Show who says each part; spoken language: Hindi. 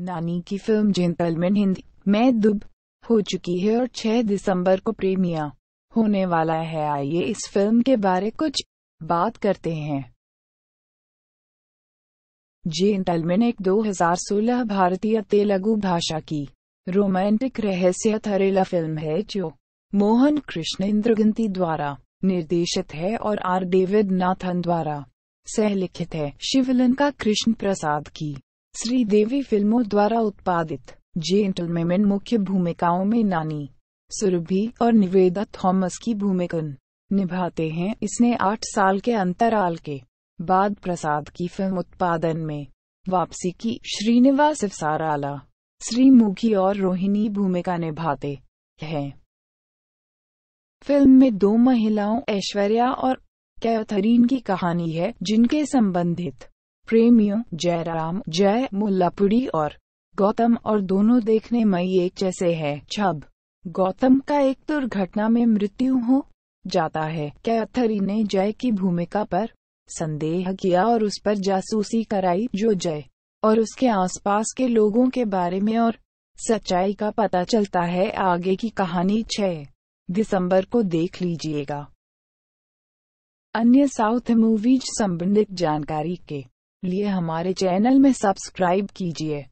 Speaker 1: नानी की फ़िल्म जेंटलमैन हिंदी में दुब हो चुकी है और 6 दिसंबर को प्रीमियर होने वाला है। आइए इस फ़िल्म के बारे कुछ बात करते हैं। जेंटलमैन एक 2016 भारतीय तेलुगु भाषा की रोमांटिक रहस्य थ्रिलर फ़िल्म है, जो मोहन कृष्ण इंद्रगंती द्वारा निर्देशित है और आर. डेविड नाथन द्वारा सहलिखित है। शिवलन का कृष्ण प्रसाद की श्रीदेवी फ़िल्मों द्वारा उत्पादित जेंटलमैन मुख्य भूमिकाओं में नानी, सुरभि और निवेदा थॉमस की भूमिका निभाते हैं। इसने आठ साल के अंतराल के बाद प्रसाद की फ़िल्म उत्पादन में वापसी की। श्रीनिवास साराला श्रीमुखी और रोहिणी भूमिका निभाते हैं। फ़िल्म में दो महिलाओं, ऐश्वर्या और कैथरीन की कहानी है, जिनके संबंधित प्रेमियों, जयराम, जय मुल्लापुड़ी और गौतम और दोनों देखने में एक जैसे है। छब। गौतम का एक दुर्घटना में मृत्यु हो जाता है। कैथरी ने जय की भूमिका पर संदेह किया और उस पर जासूसी कराई? जो जय और उसके आसपास के लोगों के बारे में और सच्चाई का पता चलता है, आगे की कहानी छह दिसंबर को देख लीजिएगा। अन्य साउथ मूवीज़ संबंधित जानकारी के लिए हमारे चैनल में सब्सक्राइब कीजिए।